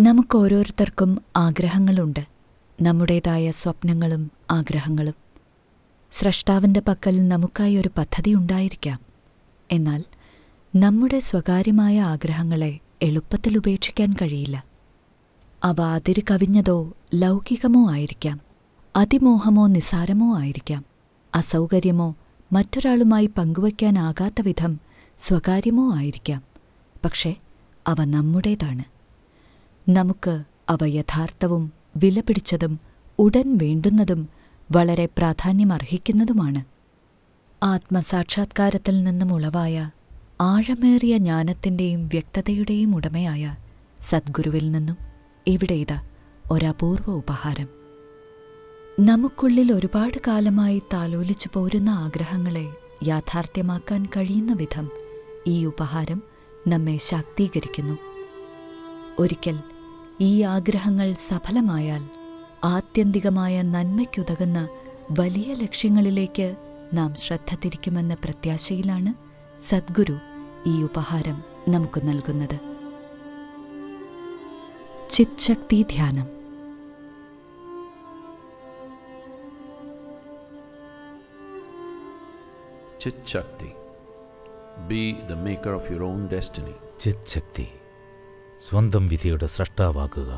നമുക്കോരോരുത്തർക്കും ആഗ്രഹങ്ങളുണ്ട്. നമ്മുടേതായ സ്വപ്നങ്ങളും ആഗ്രഹങ്ങളും. സ്രഷ്ടാവിന്റെ പക്കൽ നമുക്കായി ഒരു പദ്ധതി ഉണ്ടായിരിക്കാം. എന്നാൽ നമ്മുടെ സ്വകാര്യമായ ആഗ്രഹങ്ങളെ എളുപ്പത്തിൽ ഉപേക്ഷിക്കാൻ കഴിയില്ല. അവ അതിര് കവിഞ്ഞതോ ലൗകികമോ ആയിരിക്കാം. അതിമോഹമോ നിസാരമോ ആയിരിക്കാം. അസൗകര്യമോ മറ്റൊരാളുമായി പങ്കുവയ്ക്കാനാകാത്ത വിധം സ്വകാര്യമോ ആയിരിക്കാം. പക്ഷേ അവ നമ്മുടേതാണ്. നമുക്ക് അവ യഥാർത്ഥവും വിലപിടിച്ചതും ഉടൻ വേണ്ടുന്നതും വളരെ പ്രാധാന്യമർഹിക്കുന്നതുമാണ്. ആത്മസാക്ഷാത്കാരത്തിൽ നിന്നും ഉളവായ ആഴമേറിയ ജ്ഞാനത്തിന്റെയും വ്യക്തതയുടെയും ഉടമയായ സദ്ഗുരുവിൽ നിന്നും ഇവിടെ ഇതാ ഒരപൂർവ ഉപഹാരം. നമുക്കുള്ളിൽ ഒരുപാട് കാലമായി താലോലിച്ചു പോരുന്ന ആഗ്രഹങ്ങളെ യാഥാർത്ഥ്യമാക്കാൻ കഴിയുന്ന വിധം ഈ ഉപഹാരം നമ്മെ ശാക്തീകരിക്കുന്നു. ഒരിക്കൽ ഈ ആഗ്രഹങ്ങൾ സഫലമായാൽ ആത്യന്തികമായ നന്മയ്ക്കുതകുന്ന വലിയ ലക്ഷ്യങ്ങളിലേക്ക് നാം ശ്രദ്ധ തിരിക്കുമെന്ന പ്രത്യാശയിലാണ് സദ്ഗുരു ഈ ഉപഹാരം നമുക്ക് നൽകുന്നത്. ചിത്ശക്തി ധ്യാനം. Chit Shakti be the maker of your own destiny Chit destiny. സ്വന്തം വിധിയുടെ സൃഷ്ടാവാക്കുക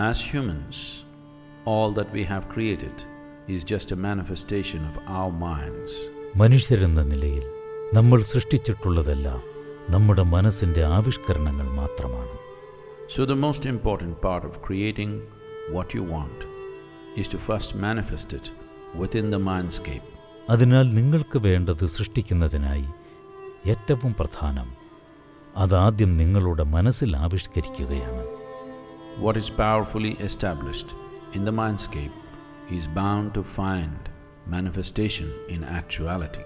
as humans all that we have created is just a manifestation of our minds മനുഷ്യരെന്ന നിലയിൽ നമ്മൾ സൃഷ്ടിച്ചിട്ടുള്ളതെല്ലാം നമ്മുടെ മനസ്സിന്റെ ആവിഷ്കരണങ്ങൾ മാത്രമാണ്. So the most important part of creating what you want is to first manifested within the mindscape അതിനാൽ നിങ്ങൾക്ക് വേണ്ടത് സൃഷ്ടിക്കുന്നതിനായി ഏറ്റവും പ്രധാനം അതാദ്യം നിങ്ങളുടെ മനസ്സിൽ ആവിഷ്കരിക്കുകയാണ്. What is powerfully established in the mindscape is bound to find manifestation in actuality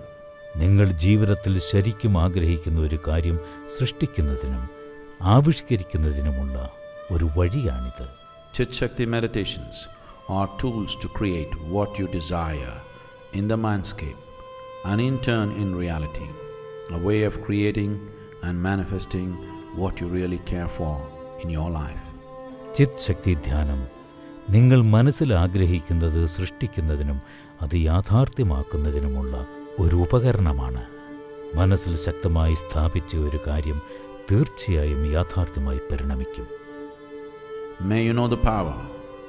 നിങ്ങൾ ജീവിതത്തിൽ ശരിക്കും ആഗ്രഹിക്കുന്ന ഒരു കാര്യം സൃഷ്ടിക്കുന്നതിനും ആവിഷ്കരിക്കുന്നതിനുമുള്ള ഒരു വഴിയാണിത്. Chitshakti meditations are tools to create what you desire in the mindscape and in turn in reality a way of creating and manifesting what you really care for in your life. Chit Shakti ധ്യാനം. നിങ്ങൾ മനസ്സിൽ ആഗ്രഹിക്കുന്നത് സൃഷ്ടിക്കുന്നതിനും അത് യാഥാർത്ഥ്യമാക്കുന്നതിനുമുള്ള ഒരു ഉപകരണമാണ്. മനസ്സിൽ ശക്തമായി സ്ഥാപിച്ച ഒരു കാര്യം തീർച്ചയായും യാഥാർത്ഥ്യമായി പരിണമിക്കും. May you know the power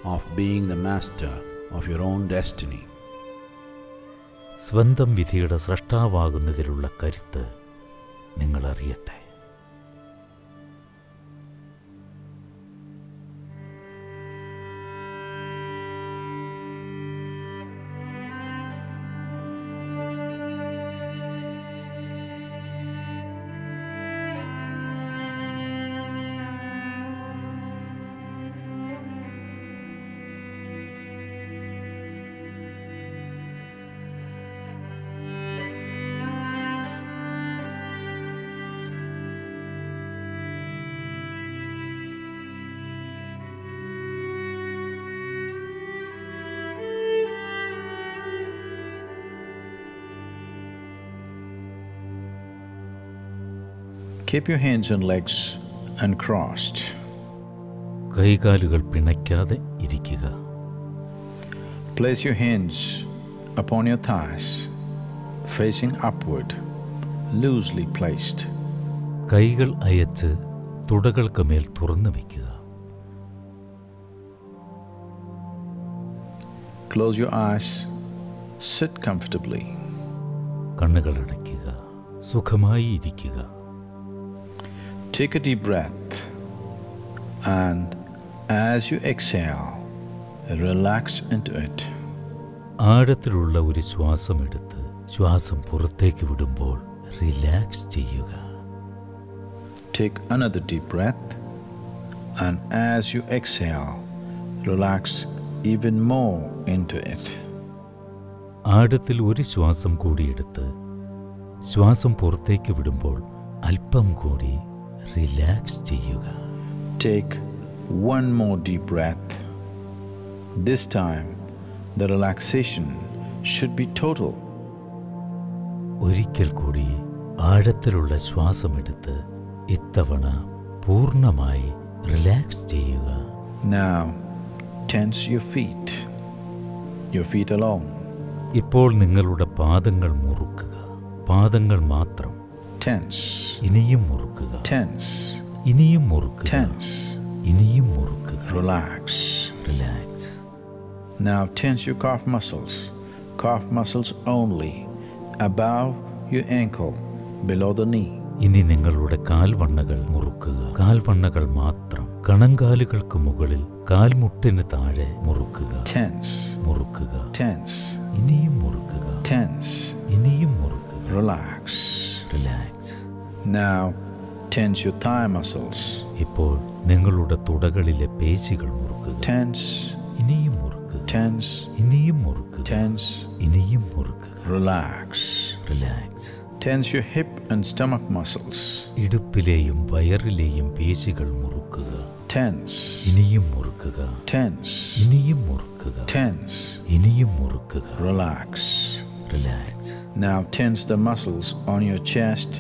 of being the master of your own destiny സ്വന്തം വിധിയുടെ സൃഷ്ടാവാകുന്നതിലുള്ള കരുത്ത് നിങ്ങൾ Keep your hands and legs uncrossed. കൈകാലുകൾ പിണയ്ക്കാതെ ഇരിക്കുക Place your hands upon your thighs, facing upward, loosely placed. കൈകൾ അയച്ച് തുടകൾക്ക് മേൽ തുറന്നു വയ്ക്കുക Close your eyes, sit comfortably. കണ്ണുകൾ അടയ്ക്കുക സുഖമായി ഇരിക്കുക Take a deep breath, and as you exhale, relax into it. ആഴത്തിലുള്ള ഒരു ശ്വാസം എടുത്ത് ശ്വാസം പുറത്തേക്ക് വിടുമ്പോൾ റിലാക്സ് ചെയ്യുക Take another deep breath, and as you exhale, relax even more into it. ആഴത്തിൽ ഒരു ശ്വാസം കൂടി എടുത്ത് ശ്വാസം പുറത്തേക്ക് വിടുമ്പോൾ അല്പം കൂടി റിലാക്സ് ചെയ്യുക Take one more deep breath. This time, the relaxation should be total. ഒരിക്കൽ കൂടി ആഴത്തിലുള്ള ശ്വാസമെടുത്ത് ഇത്തവണ പൂർണമായി റിലാക്സ് ചെയ്യുക Now, tense your feet, your feet alone. ഇപ്പോൾ നിങ്ങളുടെ പാദങ്ങൾ മുറുക്കുക പാദങ്ങൾ മാത്രം Tense, ഇനിയും മുറുക്കുക. Tense, ഇനിയും മുറുക്കുക. Tense. ഇനിയും മുറുക്കുക. Relax. Relax Now, tense your calf muscles, calf muscles only, above your ankle, below the knee. ഇനി നിങ്ങളുടെ കാൽവണ്ണകൾ മുറുക്കുക. കാൽവണ്ണകൾ മാത്രം. കണങ്കാലുകൾക്ക് മുകളിൽ കാൽമുട്ടിന് താഴെ മുറുക്കുക. Tense, മുറുക്കുക. Tense, ഇനിയും മുറുക്കുക. Tense. ഇനിയും മുറുക്കുക. Relax. Relax Now, tense your thigh muscles. ഇപ്പോൾ നിങ്ങളുടെ തുടകളിലെ പേശികൾ മുറുക്കുക Tense, ഇനിയും മുറുക്കുക tense, ഇനിയും മുറുക്കുക tense. ഇനിയും മുറുക്കുക Relax. Relax Tense your hip and stomach muscles. ഇടുപ്പിലെയും വയറിലെയും പേശികൾ മുറുക്കുക Tense, ഇനിയും മുറുക്കുക tense, ഇനിയും മുറുക്കുക tense. ഇനിയും മുറുക്കുക Relax. Relax Now tense the muscles on your chest,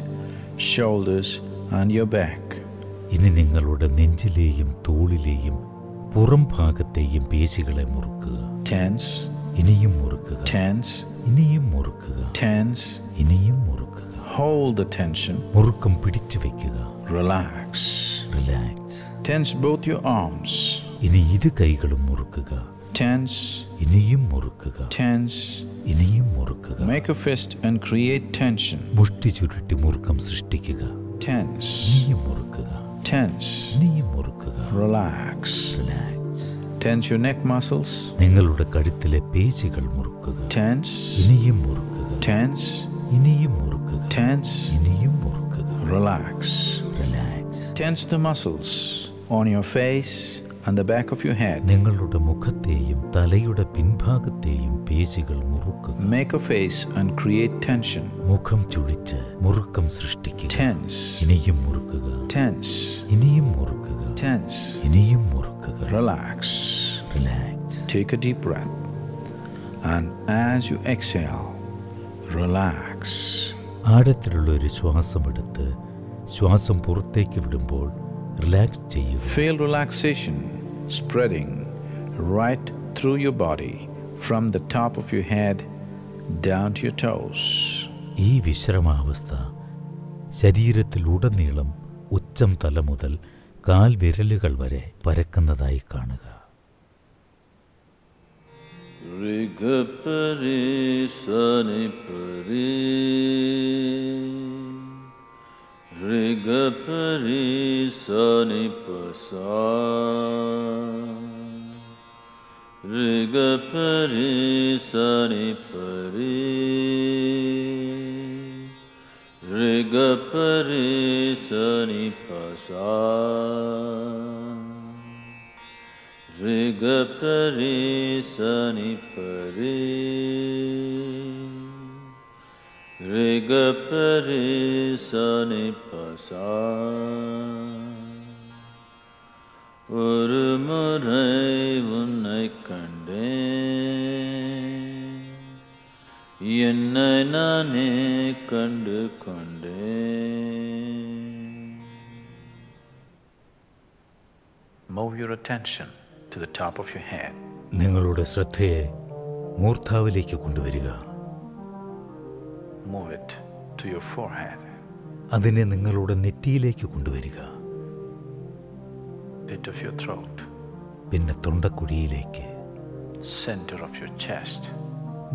shoulders, and your back. ഇനി നിങ്ങളുടെ നെഞ്ചിലെയും തോളിലെയും പുറം ഭാഗത്തെയും പേശികളെ മുറുക്കുക Tense, ഇനിയും മുറുക്കുക tense, ഇനിയും മുറുക്കുക tense. ഇനിയും മുറുക്കുക Hold the tension. മുറുക്കം പിടിച്ചു വയ്ക്കുക Relax. Relax Tense both your arms. ഇനി ഇരു കൈകളും മുറുക്കുക Tense, ഇനിയും മുറുക്കുക tense. ഇനിയും മുറുക്കുക Make a fist and create tension. മുഷ്ടി ചുരുട്ടി മുറുക്കം സൃഷ്ടിക്കുക Tense, ഇനിയും മുറുക്കുക tense. ഇനിയും മുറുക്കുക Relax. Relax Tense your neck muscles. നിങ്ങളുടെ കഴുത്തിലെ പേശികൾ മുറുക്കുക Tense, ഇനിയും മുറുക്കുക tense, ഇനിയും മുറുക്കുക tense. ഇനിയും മുറുക്കുക Relax. Relax Tense the muscles on your face and the back of your head. നിങ്ങളുടെ മുഖത്തെയും തലയുടെ പിൻഭാഗത്തെയും പേശികൾ മുറുക്കുക Make a face and create tension. മുഖം ചുളിച്ച് മുറുക്കം സൃഷ്ടിക്കുക Tense, ഇനിയും മുറുക്കുക tense, ഇനിയും മുറുക്കുക tense. ഇനിയും മുറുക്കുക Relax. Relax Take a deep breath. And as you exhale, relax. ആഴത്തിലുള്ള ഒരു ശ്വാസമെടുത്ത് ശ്വാസം പുറത്തേക്ക് വിടുമ്പോൾ റിലാക്സ് ചെയ്യുക Feel relaxation spreading right through your body from the top of your head down to your toes. ഈ വിശ്രമാവസ്ഥ ശരീരത്തിലുടനീളം ഉച്ചം തല മുതൽ കാൽ വിരലുകൾ വരെ പരക്കുന്നതായി കാണുക ഋഗപരി സനിപരി ഋഗപരി pari Riga pari sani pari Riga pari sani pasa Riga sani pasa ஒரு முறை உன்னை கண்டேன் என்னை நானே கண்டு கொண்டேன் Move your attention to the top of your head. നിങ്ങളുടെ ശ്രദ്ധയെ മൂർധാവിലേക്ക് കൊണ്ടുവരിക Move it to your forehead, അതിനെ നിങ്ങളുടെ നെറ്റിയിലേക്ക് കൊണ്ടുവരിക pit of your throat, പിന്നെ തൊണ്ടക്കുഴിയിലേക്ക് center of your chest,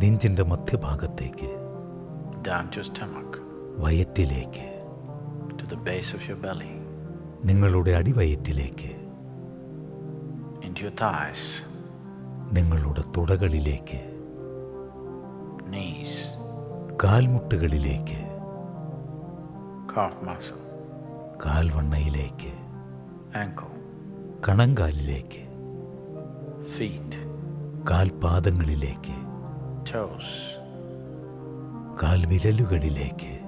നെഞ്ചിന്റെ മധ്യഭാഗത്തേക്ക് down to your stomach, വയറ്റിലേക്ക് to the base of your belly, നിങ്ങളുടെ അടിവയറ്റിലേക്ക് into your thighs, നിങ്ങളുടെ തുടകളിലേക്ക് knees, കാൽമുട്ടുകളിലേക്ക് calf muscle, കാൽവണ്ണയിലേക്ക് ankle, കണങ്കാലിലേക്ക് ഫീറ്റ് കാൽപാദങ്ങളിലേക്ക് ടോസ് കാൽവിരലുകളിലേക്ക്.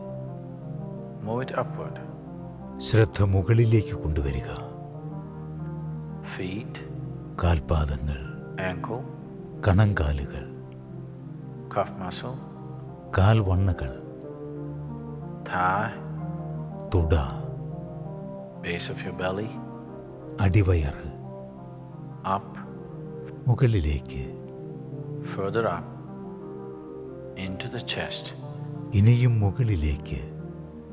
ശ്രദ്ധ മുകളിലേക്ക് കൊണ്ടുവരിക. ഫീറ്റ് കാൽപാദങ്ങൾ കണങ്കാലുകൾ കാൽവണ്ണകൾ തുട. ബേസ് ഓഫ് യുവർ belly, അടിവയർ. മുകളിലേക്ക്. ഇനിയും മുകളിലേക്ക്.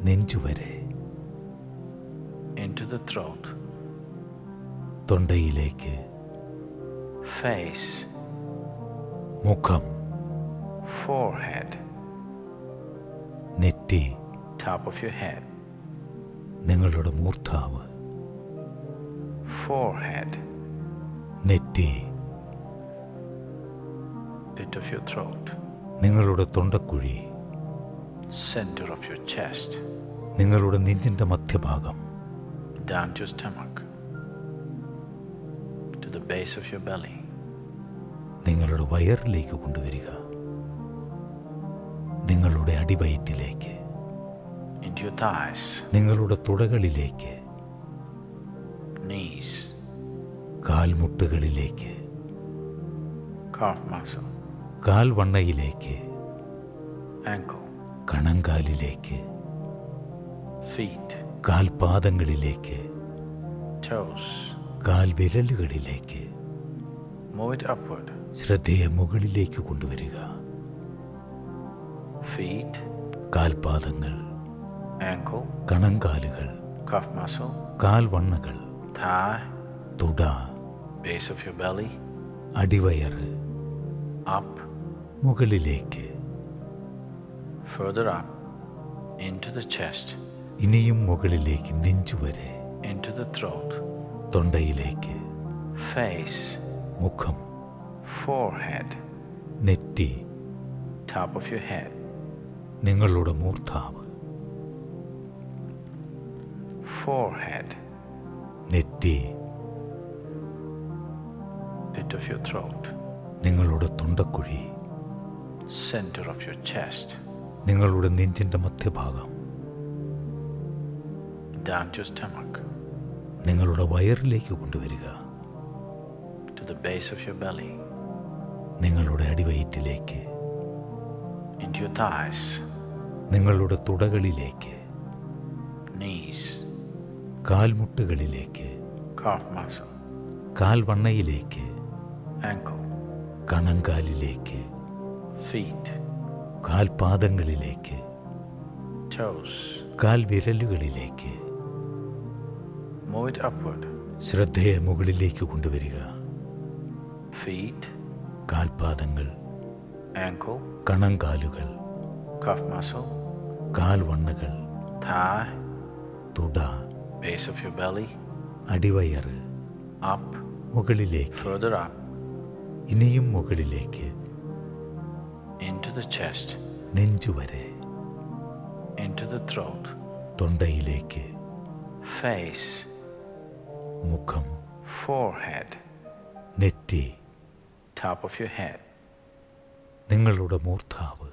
നെഞ്ചുവരെ തൊണ്ടയിലേക്ക്. മുഖം. നെറ്റി. നിങ്ങളുടെ മൂർധാവ്. Forehead, നെറ്റി pit of your throat, നിങ്ങളുടെ തൊണ്ടക്കുഴി center of your chest, നിങ്ങളുടെ നെഞ്ചിന്റെ മധ്യഭാഗം down to your stomach, to the base of your belly, നിങ്ങളുടെ വയറിലേക്ക് കൊണ്ടുവരിക നിങ്ങളുടെ അടിവയറ്റിലേക്ക് into your thighs, നിങ്ങളുടെ തുടകളിലേക്ക് knees, കാൽമുട്ടുകളിലേക്ക് calf muscle, കാൽവണ്ണയിലേക്ക് ankle, കണങ്കാലിലേക്ക് feet, കാൽപാദങ്ങളിലേക്ക് toes. കാൽവിരലുകളിലേക്ക് Move it upward. ശ്രദ്ധയെ മുകളിലേക്ക് കൊണ്ടുവരിക Feet, കാൽപാദങ്ങൾ ankle, കണങ്കാലുകൾ calf muscle, കാൽവണ്ണകൾ thigh, തുട base of your belly, അടിവയറ് up, മുകളിലേക്ക് further up, into the chest, ഇനിയും മുകളിലേക്ക് നെഞ്ചുവരെ into the throat, തൊണ്ടയിലേക്ക് face, മുഖം forehead, നെറ്റി top of your head, നിങ്ങളുടെ മൂർധാവ് forehead, നെറ്റി pit of your throat, നിങ്ങളുടെ തൊണ്ടക്കുഴി center of your chest, നിങ്ങളുടെ നെഞ്ചിന്റെ മധ്യഭാഗം down to your stomach, നിങ്ങളുടെ വയറിലേക്ക് കൊണ്ടുവരിക to the base of your belly, നിങ്ങളുടെ അടിവയറ്റിലേക്ക് into your thighs, നിങ്ങളുടെ തുടകളിലേക്ക് knees, കാൽമുട്ടുകളിലേക്ക് കാൽവണ്ണയിലേക്ക് കണങ്കാലിലേക്ക് കാൽപാദങ്ങളിലേക്ക്. കാൽവിരലുകളിലേക്ക്. ശ്രദ്ധയെ മുകളിലേക്ക് കൊണ്ടുവരിക. കാൽപാദങ്ങൾ കണങ്കാലുകൾ കാൽവണ്ണകൾ തുട base of your belly, അടിവയറ് up, മുകളിലേക്ക് further up, ഇനിയും മുകളിലേക്ക് into the chest, നെഞ്ചുവരെ into the throat, തൊണ്ടയിലേക്ക് face, മുഖം forehead, നെറ്റി top of your head, നിങ്ങളുടെ മൂർധാവ്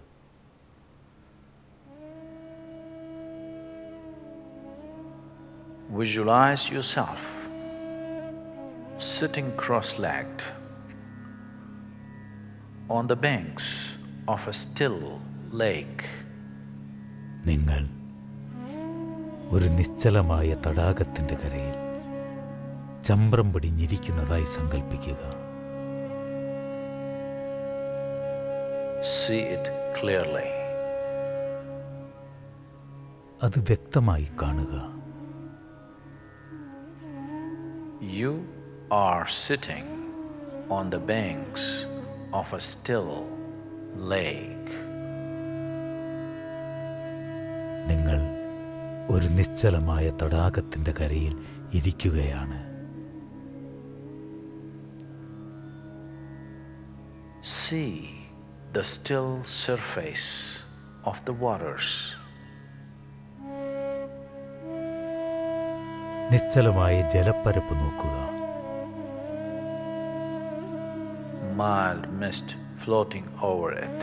Visualize yourself sitting cross legged on the banks of a still lake. നിങ്ങൾ ഒരു നിശ്ചലമായ തടാകത്തിന്റെ കരയിൽ ചമ്പ്രം പടിഞ്ഞിരിക്കുന്നതായി സങ്കല്പിക്കുക See it clearly. അത് വ്യക്തമായി കാണുക You are sitting on the banks of a still lake. നിങ്ങൾ ഒരു നിശ്ചലമായ തടാകത്തിന്റെ കരയിൽ ഇരിക്കുകയാണ് See the still surface of the waters. നിശ്ചലമായ ജലപ്പരപ്പ് നോക്കുക mild mist floating over it.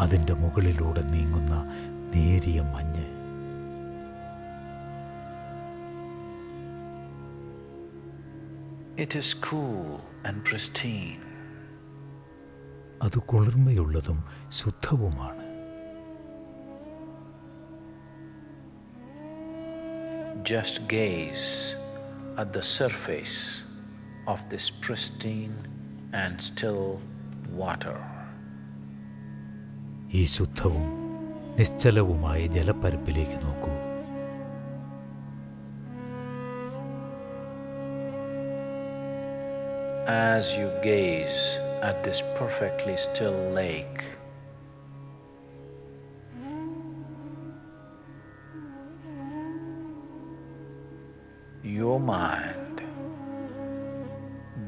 അതിന്റെ മുകളിലൂടെ നീങ്ങുന്ന നേരിയ മഞ്ഞ് It is cool and pristine. അത് കുളിർമയുള്ളതും ശുദ്ധവുമാണ് Just gaze at the surface of this pristine and still water. ഈ ശുദ്ധവും നിശ്ചലവുമായ ജലപ്പരപ്പിലേക്ക് നോക്കൂ As you gaze at this perfectly still lake,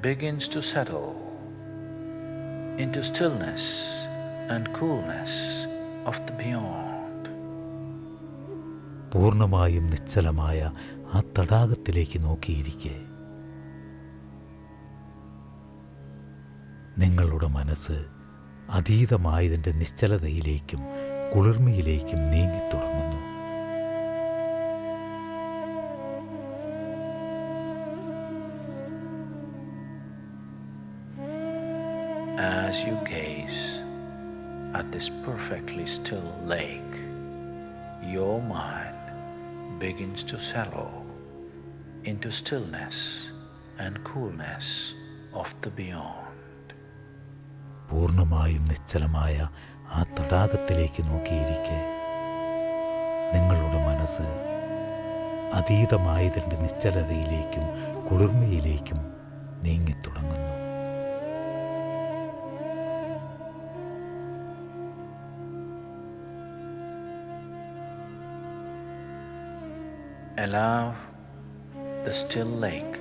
begins to settle into stillness and coolness of the beyond. പൂർണമായും നിശ്ചലമായ ആ തടാകത്തിലേക്ക് നോക്കിയിരിക്കെ നിങ്ങളുടെ മനസ്സ് അതീതമായതിന്റെ നിശ്ചലതയിലേക്കും കുളിർമയിലേക്കും നീങ്ങിത്തുടങ്ങുന്നു As you gaze at this perfectly still lake, your mind begins to settle into stillness and coolness of the beyond. പൂർണമായും നിശ്ചലമായ ആ തടാകത്തിലേക്ക് നോക്കിയിരിക്കെ നിങ്ങളുടെ മനസ്സ് അതീതമായതിന്റെ നിശ്ചലതയിലേക്കും കുളിർമയിലേക്കും നീങ്ങിത്തുടങ്ങുന്നു Allow the still lake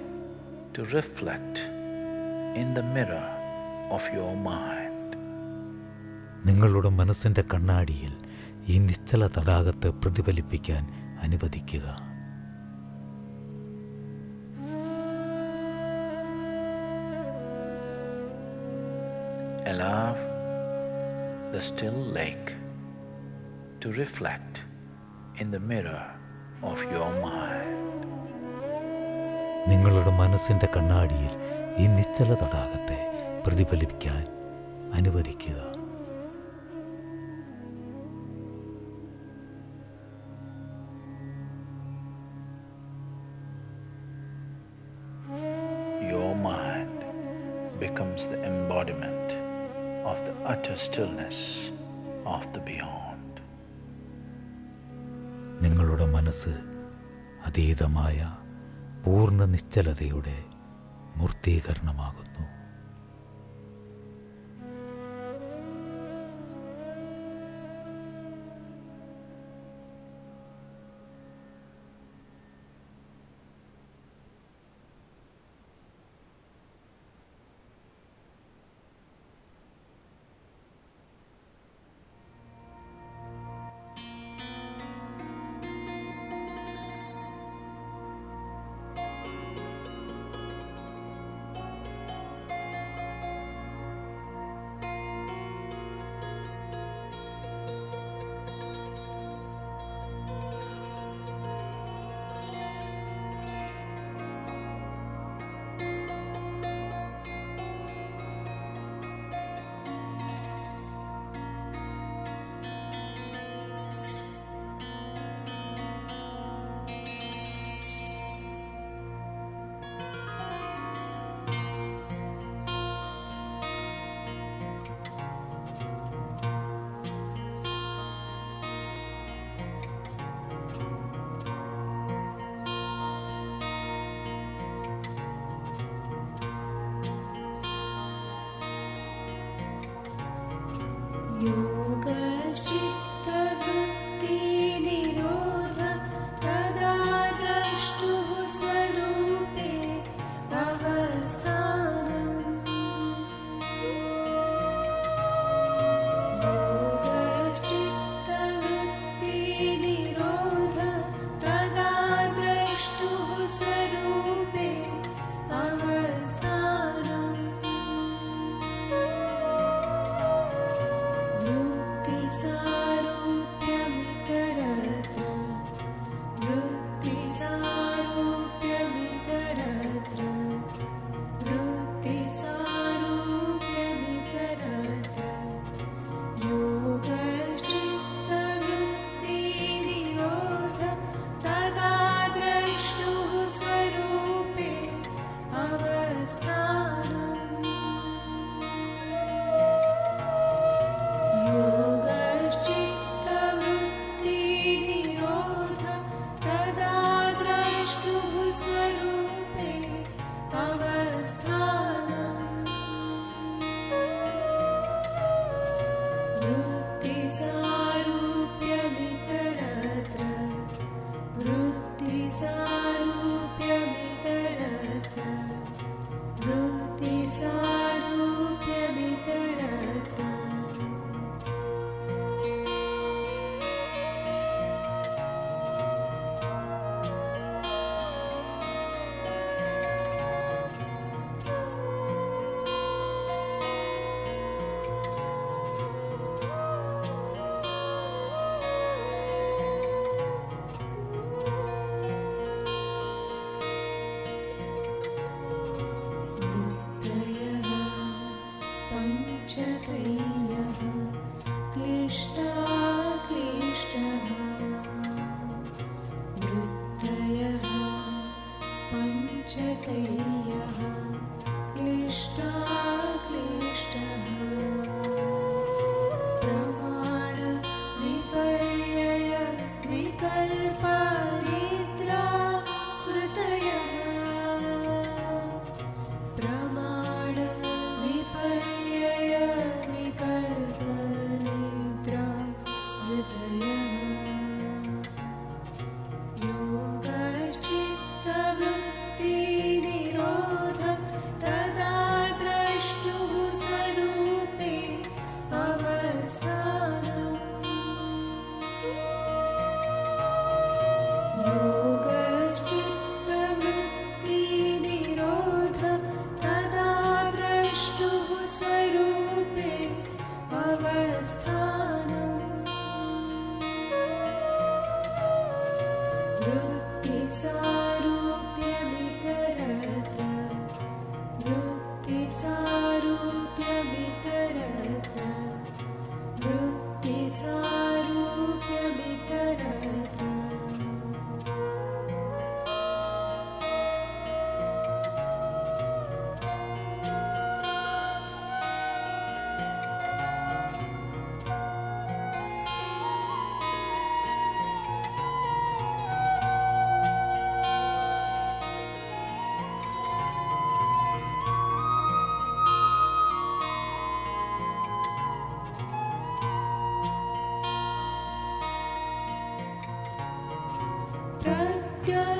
to reflect in the mirror of your mind. നിങ്ങളുടെ മനസ്സിന്റെ കണ്ണാടിയിൽ ഈ നിശ്ചല തടാകത്തെ പ്രതിഫലിപ്പിക്കാൻ അനുവദിക്കുക Allow the still lake to reflect in the mirror of your mind. നിങ്ങളുടെ മനസ്സിന്റെ കണ്ണാടിയിൽ ഈ നിശ്ചല തടാകത്തെ പ്രതിഫലിപ്പിക്കാൻ അനുവദിക്കുക അതീതമായ പൂർണ നിശ്ചലതയുടെ മൂർത്തീകരണമാകുന്നു.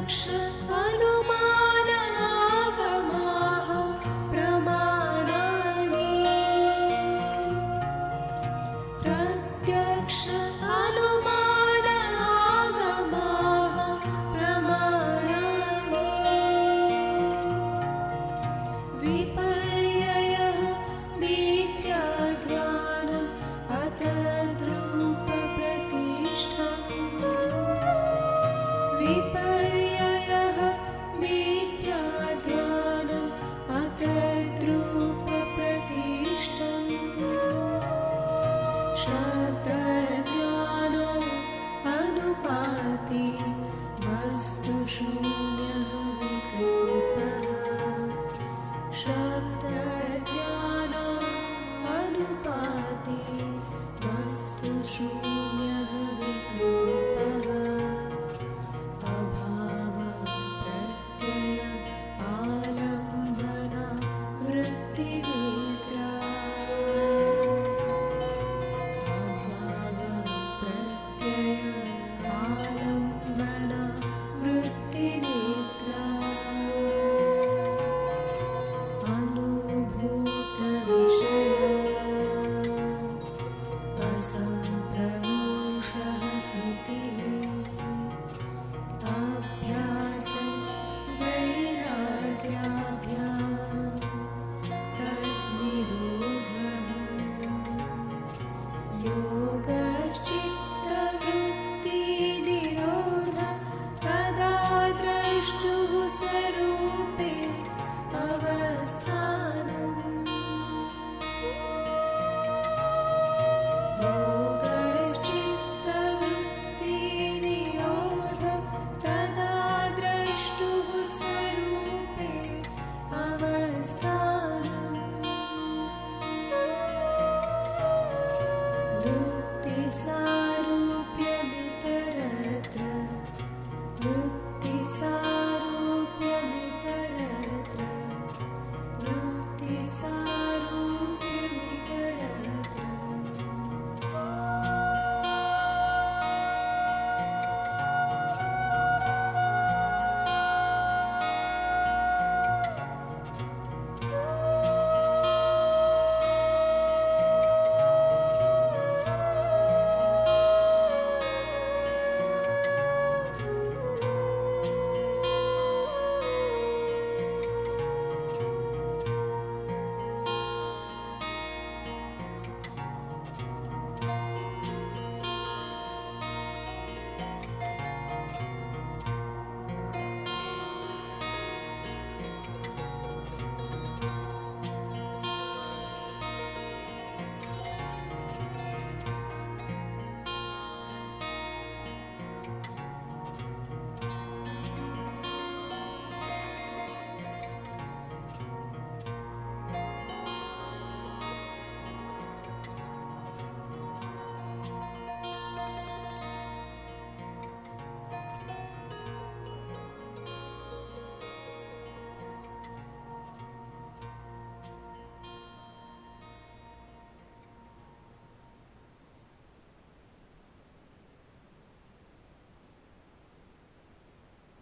生来路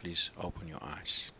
please open your eyes.